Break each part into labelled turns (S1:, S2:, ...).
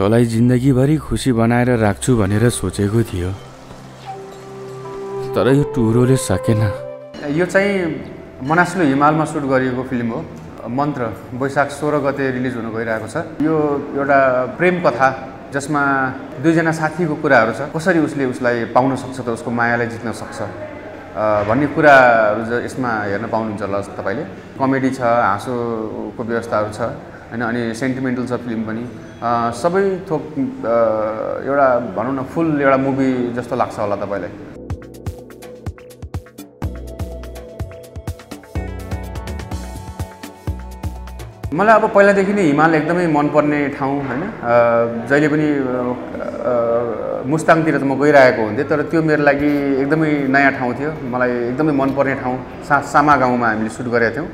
S1: तँलाई जिन्दगीभरि खुसी बनाएर राख्छु भनेर सोचेको थियो। तर यो टुरोले सकेन।
S2: यो चाहिँ मनासुलो हिमालमा सुट गरिएको फिल्म हो। मन्त्र वैशाख सोह्र गते रिलिज हुन गइरहेको छ। यो एउटा प्रेम कथा जसमा दुईजना साथीको कुराहरू छ। कसरी उसले उसलाई पाउन सक्छ त उसको मायालाई जित्न सक्छ भन्ने कुराहरू यसमा हेर्न पाउनुहुन्छ होला तपाईँले। कमेडी छ हाँसोको व्यवस्थाहरू छ। होइन अनि सेन्टिमेन्टल छ फिल्म पनि. सबै थोक एउटा भनौँ न फुल एउटा मुभी जस्तो लाग्छ होला तपाईँलाई। मलाई अब पहिलादेखि नै हिमाल एकदमै मनपर्ने ठाउँ होइन? जहिले पनि मुस्ताङतिर त म गइरहेको हुन्थेँ तर त्यो मेरो लागि एकदमै नयाँ ठाउँ थियो। मलाई एकदमै मनपर्ने ठाउँ सा सामा गाउँमा हामीले सुट गरेका थियौँ।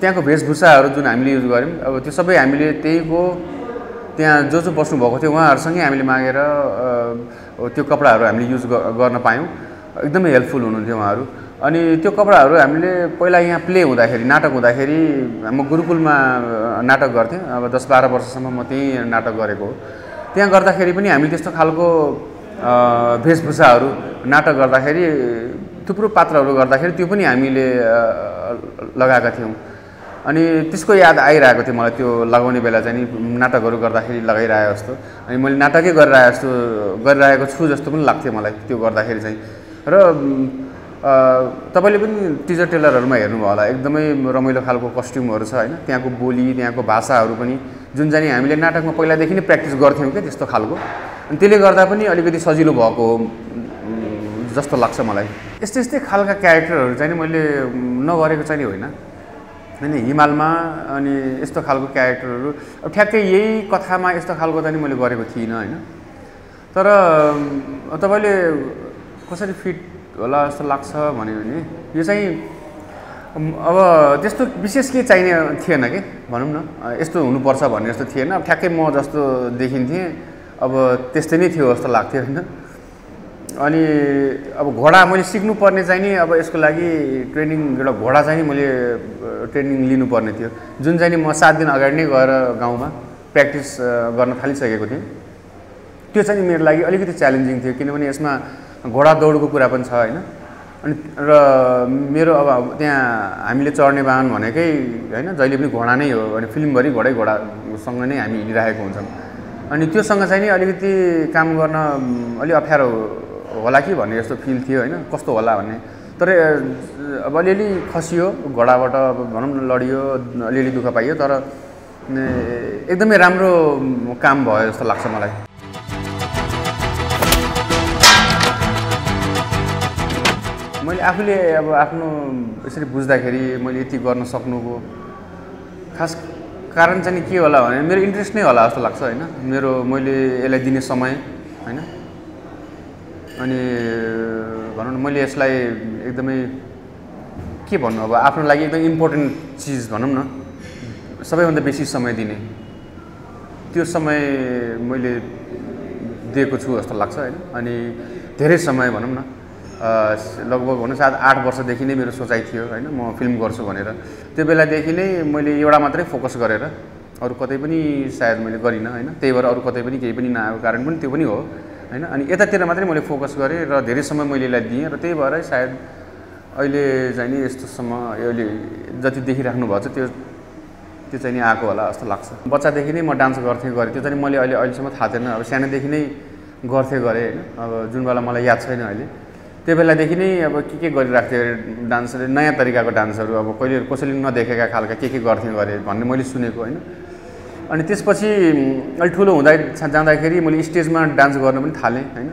S2: त्यहाँको वेशभूषाहरू जुन हामीले युज गऱ्यौँ अब त्यो सबै हामीले त्यहीको त्यहाँ जो जो बस्नुभएको थियो उहाँहरूसँगै हामीले मागेर त्यो कपडाहरू हामीले युज गर्न पायौँ। एकदमै हेल्पफुल हुनुहुन्थ्यो उहाँहरू। अनि त्यो कपडाहरू हामीले पहिला यहाँ प्ले हुँदाखेरि नाटक हुँदाखेरि म गुरुकुलमा नाटक गर्थेँ। अब दस बाह्र वर्षसम्म म त्यहीँ नाटक गरेको हो। त्यहाँ गर्दाखेरि पनि हामीले त्यस्तो खालको वेशभूषाहरू नाटक गर्दाखेरि थुप्रो पात्रहरू गर्दाखेरि त्यो पनि हामीले लगाएका थियौँ। अनि त्यसको याद आइरहेको थियो मलाई त्यो लगाउने बेला चाहिँ नि नाटकहरू गर्दाखेरि लगाइरहेको जस्तो। अनि मैले नाटकै गरिरहेको जस्तो गरिरहेको छु जस्तो पनि लाग्थ्यो मलाई त्यो गर्दाखेरि चाहिँ। र तपाईँले पनि टिजर टेलरहरूमा हेर्नुभयो होला। एकदमै रमाइलो खालको कस्ट्युमहरू छ होइन? त्यहाँको बोली त्यहाँको भाषाहरू पनि। जुन चाहिँ हामीले नाटकमा पहिलादेखि नै प्र्याक्टिस गर्थ्यौँ क्या त्यस्तो खालको। अनि त्यसले गर्दा पनि अलिकति सजिलो भएको जस्तो लाग्छ मलाई। यस्तै यस्तै खालका क्यारेक्टरहरू चाहिँ मैले नगरेको चाहिँ होइन। होइन हिमालमा अनि यस्तो खालको क्यारेक्टरहरू अब ठ्याक्कै यही कथामा यस्तो खालको चाहिँ मैले गरेको थिइनँ होइन? तर तपाईँले कसरी फिट होला जस्तो लाग्छ भन्यो भने यो चाहिँ अब त्यस्तो विशेष के चाहिने थिएन कि? भनौँ न। यस्तो हुनुपर्छ भन्ने जस्तो थिएन। अब ठ्याक्कै म जस्तो देखिन्थेँ। अब त्यस्तै नै थियो जस्तो लाग्थ्यो होइन? अनि अब घोडा मैले सिक्नुपर्ने चाहिँ नि अब यसको लागि ट्रेनिङ एउटा घोडा चाहिँ मैले ट्रेनिङ लिनुपर्ने थियो। जुन चाहिँ नि म सात दिन अगाडि नै गएर गाउँमा प्र्याक्टिस गर्न थालिसकेको थिएँ। त्यो चाहिँ मेरो लागि अलिकति च्यालेन्जिङ थियो किनभने यसमा घोडा दौडको कुरा पनि छ होइन? अनि र मेरो अब त्यहाँ हामीले चढ्ने वाहन भनेकै होइन जहिले पनि घोडा नै हो अनि फिल्मभरि घोडै घोडासँग नै हामी हिँडिरहेको हुन्छौँ। अनि त्योसँग चाहिँ नि अलिकति काम गर्न अलि अप्ठ्यारो होला कि भन्ने जस्तो फिल थियो होइन कस्तो होला भन्ने। तर अब अलिअलि खसियो घोडाबाट भनौँ न लडियो अलिअलि दुःख पाइयो तर एकदमै राम्रो काम भयो जस्तो लाग्छ मलाई। मैले आफूले अब आफ्नो यसरी बुझ्दाखेरि मैले यति गर्न सक्नुको खास कारण चाहिँ के होला भने मेरो इन्ट्रेस्ट नै होला जस्तो लाग्छ होइन। मेरो मैले यसलाई दिने समय होइन। अनि भनौँ न मैले यसलाई एकदमै के भन्नु अब आफ्नो लागि एकदम इम्पोर्टेन्ट चिज भनौँ न सबैभन्दा बेसी समय दिने। त्यो समय मैले दिएको छु जस्तो लाग्छ होइन। अनि धेरै समय भनौँ न लगभग भनौँ सायद आठ वर्षदेखि नै मेरो सोचाइ थियो होइन म फिल्म गर्छु भनेर। त्यो बेलादेखि नै मैले एउटा मात्रै फोकस गरेर अरू कतै पनि सायद मैले गरिनँ होइन। त्यही भएर अरू कतै पनि केही पनि नआएको कारण पनि त्यो पनि हो। होइन? अनि यतातिर मात्रै मैले फोकस गरेँ र धेरै समय मैले यसलाई दिएँ र त्यही भएर सायद अहिले चाहिँ नि यस्तोसम्म अहिले जति देखिराख्नु भएको छ त्यो त्यो चाहिँ नि आएको होला जस्तो लाग्छ। बच्चादेखि नै म डान्स गर्थेँ गरेँ त्यो चाहिँ मैले अहिले अहिलेसम्म थाहा थिएन। अब सानोदेखि नै गर्थेँ गरेँ होइन? अब जुन बेला मलाई याद छैन अहिले। त्यो बेलादेखि नै अब के के गरिरहेको थिएँ डान्सले? नयाँ तरिकाको डान्सहरू अब कहिले कसैले नदेखेका खालका के के गर्थेँ गरेँ भन्ने मैले सुनेको होइन? अनि त्यसपछि अलिक ठुलो हुँदा जाँदाखेरि मैले स्टेजमा डान्स गर्न पनि थालेँ होइन।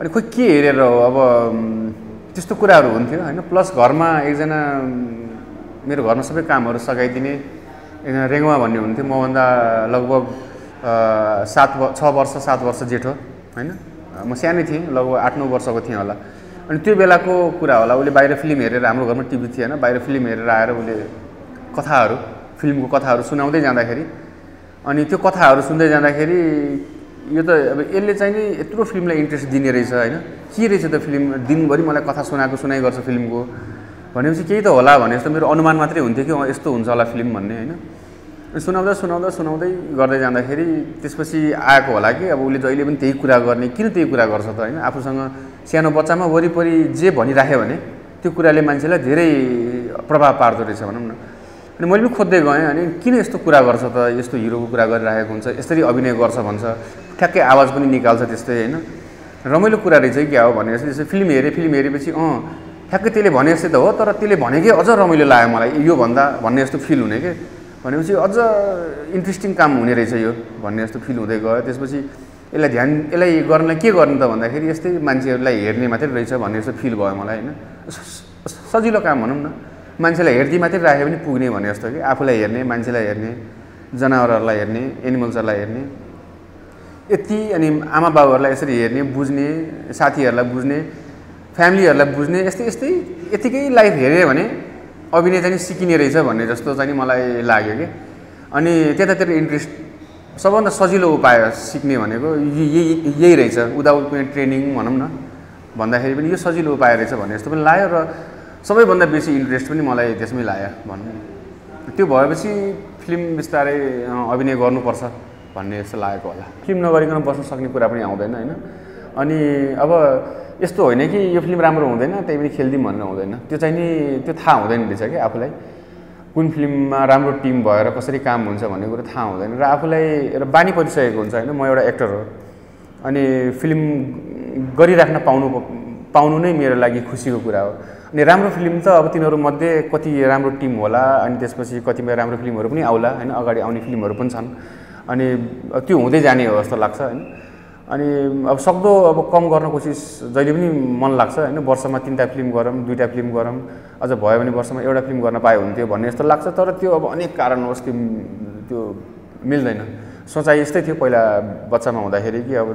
S2: अनि खोइ के हेरेर हो? अब त्यस्तो कुराहरू हुन्थ्यो होइन। प्लस घरमा एकजना मेरो घरमा सबै कामहरू सघाइदिने एकजना रेङ्वा भन्ने हुन्थ्यो मभन्दा लगभग सात छ वर्ष सात वर्ष जेठो होइन। म सानै थिएँ लगभग आठ नौ वर्षको थिएँ होला। अनि त्यो बेलाको कुरा होला उसले बाहिर फिल्म हेरेर हाम्रो घरमा टिभी थिएन बाहिर फिल्म हेरेर आएर उसले कथाहरू फिल्मको कथाहरू सुनाउँदै जाँदाखेरि अनि त्यो कथाहरू सुन्दै जाँदाखेरि यो त अब यसले चाहिँ नि यत्रो फिल्मलाई इन्ट्रेस्ट दिने रहेछ होइन। के रहेछ त फिल्म? दिनभरि मलाई कथा सुनाएको सुनाइ गर्छ फिल्मको। भनेपछि केही त होला भने जस्तो मेरो अनुमान मात्रै हुन्थ्यो कि यस्तो हुन्छ होला फिल्म भन्ने होइन। सुनाउँदा सुनाउँदा सुनाउँदै गर्दै जाँदाखेरि त्यसपछि आएको होला कि अब उसले जहिले पनि त्यही कुरा गर्ने। किन त्यही कुरा गर्छ त होइन? आफूसँग सानो बच्चामा वरिपरि जे भनिराख्यो भने त्यो कुराले मान्छेलाई धेरै प्रभाव पार्दो रहेछ भनौँ न। अनि मैले पनि खोज्दै गएँ अनि किन यस्तो कुरा गर्छ त यस्तो हिरोको कुरा गरिरहेको हुन्छ यसरी अभिनय गर्छ भन्छ ठ्याक्कै आवाज पनि निकाल्छ त्यस्तै होइन। रमाइलो कुरा रहेछ क्या हो भनेर जस्तै फिल्म हेरेँ फिल्म हेरेपछि अँ ठ्याक्कै त्यसले भने जस्तै त हो तर त्यसले भनेकै अझ रमाइलो लाग्यो मलाई योभन्दा भन्ने जस्तो फिल हुने कि? भनेपछि अझ इन्ट्रेस्टिङ काम हुने रहेछ यो भन्ने जस्तो फिल हुँदै गयो। त्यसपछि यसलाई ध्यान यसलाई गर्नलाई के गर्नु त भन्दाखेरि यस्तै मान्छेहरूलाई हेर्ने मात्रै रहेछ भन्ने जस्तो फिल भयो मलाई होइन। सजिलो काम भनौँ न। मान्छेलाई हेर्दै मात्रै राख्यो भने पुग्ने भने जस्तो कि आफूलाई हेर्ने मान्छेलाई हेर्ने जनावरहरूलाई हेर्ने एनिमल्सहरूलाई हेर्ने। यति अनि आमा बाबुहरूलाई यसरी हेर्ने बुझ्ने साथीहरूलाई बुझ्ने फ्यामिलीहरूलाई बुझ्ने यस्तै यस्तै यतिकै लाइफ हेऱ्यो भने अभिनय चाहिँ सिकिने रहेछ भन्ने जस्तो चाहिँ मलाई लाग्यो कि। अनि त्यतातिर इन्ट्रेस्ट सबभन्दा सजिलो उपाय सिक्ने भनेको यही यही रहेछ। विदाउट कुनै ट्रेनिङ भनौँ न। भन्दाखेरि पनि यो सजिलो उपाय रहेछ भन्ने जस्तो पनि लाग्यो र सबैभन्दा बेसी इन्ट्रेस्ट पनि मलाई त्यसमै लाग्यो भनौँ। त्यो भएपछि फिल्म बिस्तारै अभिनय गर्नुपर्छ भन्ने जस्तो लागेको होला। फिल्म नगरिकन बस्न सक्ने कुरा पनि आउँदैन होइन? अनि अब यस्तो होइन कि यो फिल्म राम्रो हुँदैन त्यही पनि खेलिदिउँ भन्ने हुँदैन। त्यो चाहिँ नि त्यो थाहा हुँदैन रहेछ कि आफूलाई। कुन फिल्ममा राम्रो टिम भएर कसरी काम हुन्छ भन्ने कुरो थाहा हुँदैन र आफूलाई एउटा बानी परिसकेको हुन्छ होइन? म एउटा एक्टर हो। अनि फिल्म गरिराख्न पाउनु पाउनु नै मेरो लागि खुसीको कुरा हो। अनि राम्रो फिल्म त अब तिनीहरूमध्ये कति राम्रो टिम होला अनि त्यसपछि कतिपय राम्रो फिल्महरू पनि आउला होइन? अगाडि आउने फिल्महरू पनि छन्। अनि त्यो हुँदै जाने हो जस्तो लाग्छ होइन? अनि अब सक्दो अब कम गर्न कोसिस जहिले पनि मन लाग्छ होइन? वर्षमा तिनवटा फिल्म गरौँ दुईवटा फिल्म गरौँ अझ भयो भने वर्षमा एउटा फिल्म गर्न पाए हुन्थ्यो भन्ने जस्तो लाग्छ तर त्यो अब अनेक कारणवश त्यो त्यो मिल्दैन। सोचाइ यस्तै थियो पहिला बच्चामा हुँदाखेरि कि अब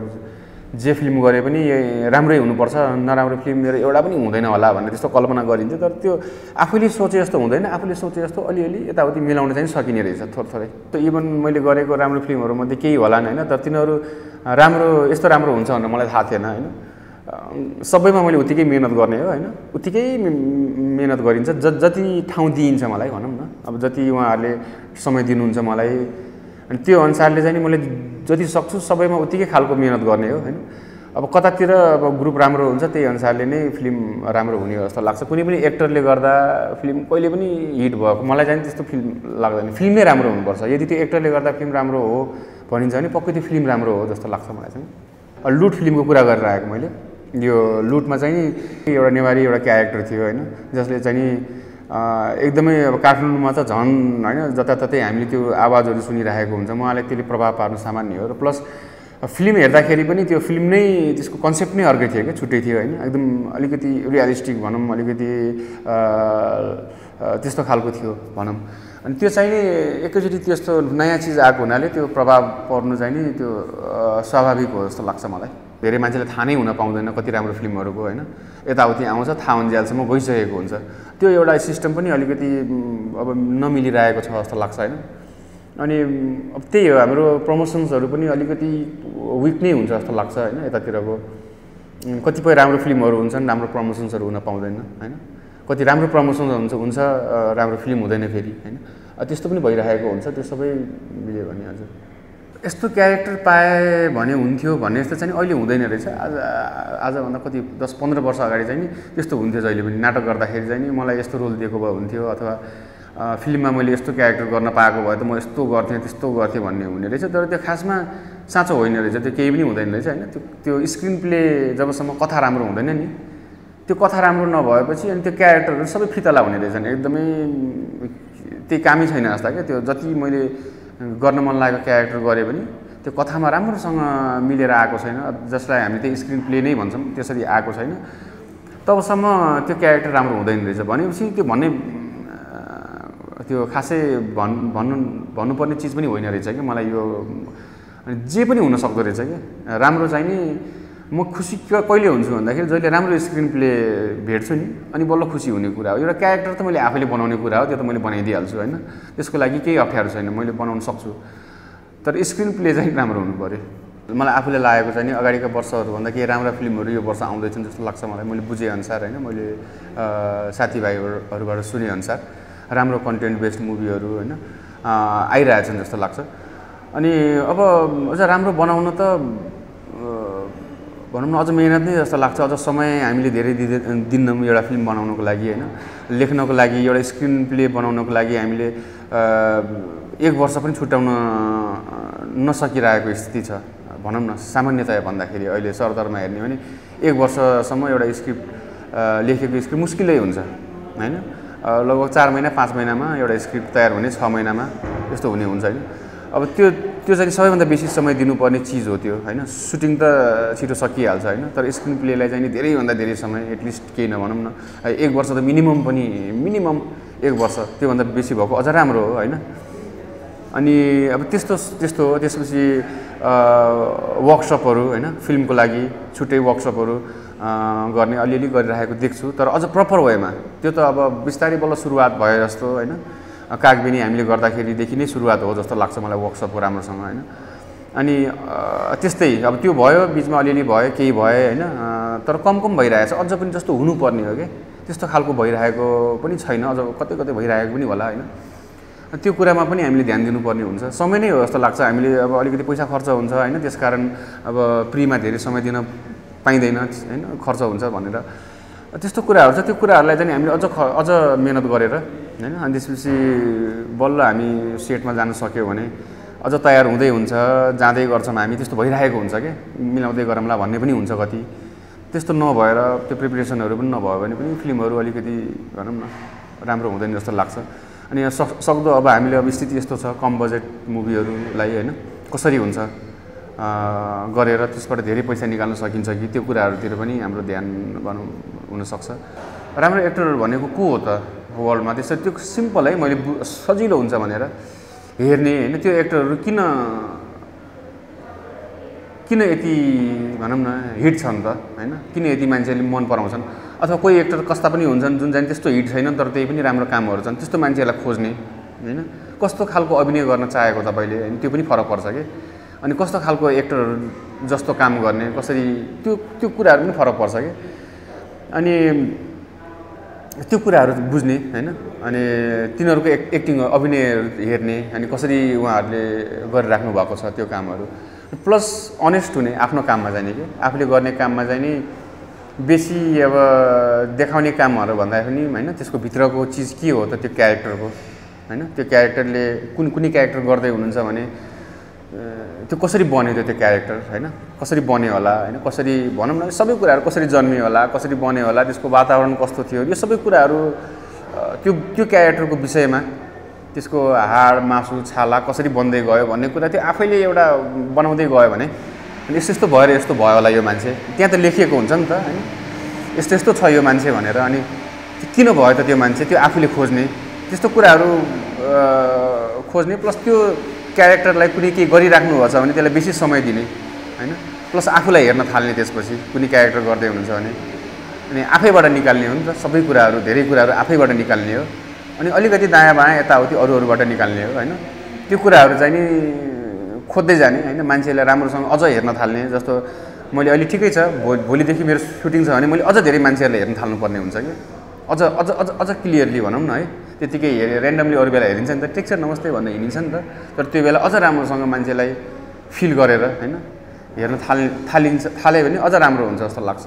S2: जे फिल्म गरे पनि राम्रै हुनुपर्छ नराम्रो फिल्म मेरो एउटा पनि हुँदैन होला भन्ने त्यस्तो कल्पना गरिन्थ्यो। तर त्यो आफूले सोचे जस्तो हुँदैन आफूले सोचे जस्तो अलिअलि यताउति मिलाउन चाहिँ सकिने रहेछ थोरै थोरै। त इभन मैले गरेको राम्रो फिल्महरूमध्ये केही होलान् होइन तर तिनीहरू राम्रो यस्तो राम्रो हुन्छ भनेर मलाई थाहा थिएन होइन। सबैमा मैले उत्तिकै मिहिनेत गर्ने हो होइन। उत्तिकै मिहिनेत गरिन्छ। ज जति ठाउँ दिइन्छ मलाई भनौँ न। अब जति उहाँहरूले समय दिनुहुन्छ मलाई। अनि त्यो अनुसारले चाहिँ नि मैले जति सक्छु सबैमा उत्तिकै खालको मिहिनेत गर्ने हो होइन? अब कतातिर अब ग्रुप राम्रो हुन्छ त्यही अनुसारले नै फिल्म राम्रो हुने जस्तो लाग्छ। कुनै पनि एक्टरले गर्दा फिल्म कहिले पनि हिट भएको मलाई चाहिँ त्यस्तो फिल्म लाग्दैन। फिल्म नै राम्रो हुनुपर्छ। यदि त्यो एक्टरले गर्दा फिल्म राम्रो हो भनिन्छ भने पक्कै त्यो फिल्म राम्रो हो जस्तो लाग्छ मलाई चाहिँ। लुट फिल्मको कुरा गरेर आएको मैले। यो लुटमा चाहिँ एउटा नेवारी एउटा क्यारेक्टर थियो होइन? जसले चाहिँ एकदमै अब काठमाडौँमा त झन् होइन जताततै हामीले त्यो आवाजहरू सुनिरहेको हुन्छ। उहाँलाई त्यसले प्रभाव पार्नु सामान्य हो। र प्लस फिल्म हेर्दाखेरि पनि त्यो फिल्म नै त्यसको कन्सेप्ट नै अर्कै थियो क्या छुट्टै थियो होइन। एकदम अलिकति रियलिस्टिक भनौँ अलिकति त्यस्तो खालको थियो भनौँ। अनि त्यो चाहिँ नि एकैचोटि त्यस्तो नयाँ चिज आएको हुनाले त्यो प्रभाव पर्नु चाहिँ नि त्यो स्वाभाविक हो जस्तो लाग्छ मलाई। धेरै मान्छेले थाहा नै हुन पाउँदैन कति राम्रो फिल्महरूको होइन? यताउति आउँछ थाहा हुन्जेलसम्म गइसकेको हुन्छ। त्यो एउटा सिस्टम पनि अलिकति अब नमिलिरहेको छ जस्तो लाग्छ होइन? अनि अब त्यही हो हाम्रो प्रमोसन्सहरू पनि अलिकति विक नै हुन्छ जस्तो लाग्छ होइन? यतातिरको कतिपय राम्रो फिल्महरू हुन्छन् राम्रो प्रमोसन्सहरू हुन पाउँदैन होइन? कति राम्रो प्रमोसन्स हुन्छ हुन्छ राम्रो फिल्म हुँदैन फेरि होइन? त्यस्तो पनि भइरहेको हुन्छ त्यो सबै मिल्यो भने हजुर। यस्तो क्यारेक्टर पाएँ भने हुन्थ्यो भन्ने जस्तो चाहिँ अहिले हुँदैन रहेछ। आज आजभन्दा कति दस पन्ध्र वर्ष अगाडि चाहिँ नि त्यस्तो हुन्थ्यो जहिले पनि। नाटक गर्दाखेरि चाहिँ नि मलाई यस्तो रोल दिएको भए हुन्थ्यो अथवा फिल्ममा मैले यस्तो क्यारेक्टर गर्न पाएको भए त म यस्तो गर्थेँ त्यस्तो गर्थेँ भन्ने हुने रहेछ। तर त्यो खासमा साँचो होइन रहेछ। त्यो केही पनि हुँदैन रहेछ होइन? त्यो त्यो स्क्रिन प्ले जबसम्म कथा राम्रो हुँदैन नि त्यो कथा राम्रो नभएपछि अनि त्यो क्यारेक्टरहरू सबै फितला हुने रहेछन् एकदमै त्यही कामै छैन जस्ता क्या। त्यो जति मैले गर्न मन लागेको क्यारेक्टर गरेँ पनि त्यो कथामा राम्रोसँग मिलेर आएको छैन। जसलाई हामी त्यही स्क्रिन प्ले नै भन्छौँ त्यसरी आएको छैन। तबसम्म त्यो क्यारेक्टर राम्रो हुँदैन रहेछ। भनेपछि त्यो भन्ने त्यो खासै भन् भन्नु भन्नुपर्ने चिज पनि होइन रहेछ कि। मलाई यो जे पनि हुनसक्दो रहेछ कि। राम्रो चाहिँ नि म खुसी कहिले हुन्छु भन्दाखेरि जहिले राम्रो स्क्रिन प्ले भेट्छु नि अनि बल्ल खुसी हुने कुरा हो। एउटा क्यारेक्टर त मैले आफैले बनाउने कुरा हो त्यो त मैले बनाइदिइहाल्छु होइन? त्यसको लागि केही अप्ठ्यारो छैन मैले बनाउन सक्छु। तर स्क्रिन प्ले चाहिँ राम्रो हुनु पऱ्यो मलाई आफूले लागेको चाहिँ नि अगाडिका वर्षहरूभन्दा केही राम्रा फिल्महरू यो वर्ष आउँदैछन् जस्तो लाग्छ मलाई। मैले बुझेअनुसार होइन? मैले साथीभाइहरूबाट सुनेअनुसार राम्रो कन्टेन्ट बेस्ड मुभीहरू होइन? आइरहेछन् जस्तो लाग्छ। अनि अब अझ राम्रो बनाउन त भनौँ न अझ मिहिनेत नै जस्तो लाग्छ। अझ समय हामीले धेरै दिँदै दिन्नौँ एउटा फिल्म बनाउनको लागि होइन? लेख्नको लागि एउटा स्क्रिन प्ले बनाउनको लागि हामीले एक वर्ष पनि छुट्याउन नसकिरहेको स्थिति छ। भनौँ न सामान्यतया भन्दाखेरि अहिले सरदरमा हेर्ने भने एक वर्षसम्म एउटा स्क्रिप्ट लेखेको स्क्रिप्ट मुस्किलै हुन्छ होइन? लगभग चार महिना पाँच महिनामा एउटा स्क्रिप्ट तयार हुने छ महिनामा यस्तो हुने हुन्छ होइन? अब त्यो त्यो चाहिँ सबैभन्दा बेसी समय दिनुपर्ने चिज हो त्यो होइन? सुटिङ त छिटो सकिहाल्छ होइन? तर स्क्रिन प्लेलाई चाहिँ नि धेरैभन्दा धेरै समय एटलिस्ट केही नभनौँ न एक वर्ष त मिनिमम पनि मिनिमम एक वर्ष त्योभन्दा बेसी भएको अझ राम्रो हो होइन? अनि अब त्यस्तो त्यस्तो हो त्यसपछि वर्कसपहरू होइन? फिल्मको लागि छुट्टै वर्कसपहरू गर्ने अलिअलि गरिरहेको देख्छु तर अझ प्रपर वेमा। त्यो त अब बिस्तारै बल्ल सुरुवात भयो जस्तो होइन? कागबिनी हामीले गर्दाखेरिदेखि नै सुरुवात हो जस्तो लाग्छ मलाई वर्कसपको राम्रोसँग होइन? अनि त्यस्तै अब त्यो भयो बिचमा अलिअलि भयो केही भयो होइन? तर कम कम भइरहेछ। अझ पनि जस्तो हुनुपर्ने हो कि? त्यस्तो खालको भइरहेको पनि छैन। अझ कतै कतै भइरहेको पनि होला होइन? त्यो कुरामा पनि हामीले ध्यान दिनुपर्ने हुन्छ। समय नै हो जस्तो लाग्छ। हामीले अब अलिकति पैसा खर्च हुन्छ होइन? त्यसकारण अब प्रीमा धेरै समय दिन पाइँदैन होइन? खर्च हुन्छ भनेर। त्यस्तो कुराहरू छ। त्यो कुराहरूलाई चाहिँ हामीले अझ अझ मिहिनेत गरेर होइन? अनि त्यसपछि बल्ल हामी सेटमा जान सक्यो भने अझ तयार हुँदै हुन्छ जाँदै गर्छौँ हामी त्यस्तो भइरहेको हुन्छ कि? मिलाउँदै गरौँला भन्ने पनि हुन्छ कति। त्यस्तो नभएर त्यो प्रिपेरेसनहरू पनि नभयो भने पनि फिल्महरू अलिकति भनौँ न राम्रो हुँदैन जस्तो लाग्छ। अनि सक् सक्दो अब हामीले अब स्थिति यस्तो छ कम बजेट मुभीहरूलाई होइन कसरी हुन्छ? गरेर त्यसबाट धेरै पैसा निकाल्न सकिन्छ कि? त्यो कुराहरूतिर पनि हाम्रो ध्यान गर्नु हुनसक्छ। राम्रो एक्टरहरू भनेको को हो त? वर्ल्डमा त्यसरी त्यो सिम्पल है मैले सजिलो हुन्छ भनेर हेर्ने होइन त्यो एक्टरहरू किन किन यति भनौँ न हिट छन् त होइन? किन यति मान्छेले मन पराउँछन्? अथवा कोही एक्टर कस्ता पनि हुन्छन् जुन चाहिँ त्यस्तो हिट छैन तर त्यही पनि राम्रो कामहरू छन् त्यस्तो मान्छेहरूलाई खोज्ने होइन? कस्तो खालको अभिनय गर्न चाहेको तपाईँले होइन? त्यो पनि फरक पर्छ कि? अनि कस्तो खालको एक्टरहरू जस्तो काम गर्ने कसरी त्यो त्यो कुराहरू पनि फरक पर्छ कि? अनि त्यो कुराहरू बुझ्ने होइन? अनि तिनीहरूको एक एक्टिङ अभिनयहरू हेर्ने अनि कसरी उहाँहरूले गरिराख्नु भएको छ त्यो कामहरू। प्लस अनेस्ट हुने आफ्नो काममा जाने कि? आफूले गर्ने काममा चाहिँ नि बेसी अब देखाउने कामहरू भन्दा पनि होइन त्यसको भित्रको चिज के हो त त्यो क्यारेक्टरको होइन? त्यो क्यारेक्टरले कुन कुनै क्यारेक्टर गर्दै हुनुहुन्छ भने त्यो कसरी बन्यो त्यो त्यो क्यारेक्टर होइन? कसरी बन्यो होला होइन? कसरी भनौँ न सबै कुराहरू कसरी जन्मियो होला कसरी बन्यो होला त्यसको वातावरण कस्तो थियो यो सबै कुराहरू त्यो त्यो क्यारेक्टरको विषयमा त्यसको हाड मासु छाला कसरी बन्दै गयो भन्ने कुरा त्यो आफैले एउटा बनाउँदै गयो भने यस्तो यस्तो भएर यस्तो भयो होला यो मान्छे। त्यहाँ त लेखिएको हुन्छ नि त होइन? यस्तो यस्तो छ यो मान्छे भनेर अनि किन भयो त त्यो मान्छे त्यो आफूले खोज्ने त्यस्तो कुराहरू खोज्ने प्लस त्यो क्यारेक्टरलाई कुनै केही गरिराख्नु भएको छ भने त्यसलाई बेसी समय दिने होइन? प्लस आफूलाई हेर्न थाल्ने त्यसपछि कुनै क्यारेक्टर गर्दै हुनुहुन्छ भने अनि आफैबाट निकाल्ने हो नि त सबै कुराहरू धेरै कुराहरू आफैबाट निकाल्ने हो। अनि अलिकति दायाँ बायाँ यताउति अरू अरूबाट निकाल्ने हो होइन? त्यो कुराहरू चाहिँ नि खोज्दै जाने होइन? मान्छेलाई राम्रोसँग अझ हेर्न थाल्ने जस्तो मैले अहिले ठिकै छ भो भोलिदेखि मेरो सुटिङ छ भने मैले अझ धेरै मान्छेहरूले हेर्न थाल्नुपर्ने हुन्छ कि? अझ अझ अझ अझ क्लियरली भनौँ न है। त्यतिकै हेरे ऱ्यान्डमली अरू बेला हेरिन्छ नि त ठिक छ नमस्ते भन्दा हिँडिन्छ नि त। तर त्यो बेला अझ राम्रोसँग मान्छेलाई फिल गरेर होइन हेर्न थाल थालिन्छ थाल्यो भने अझ राम्रो हुन्छ जस्तो लाग्छ।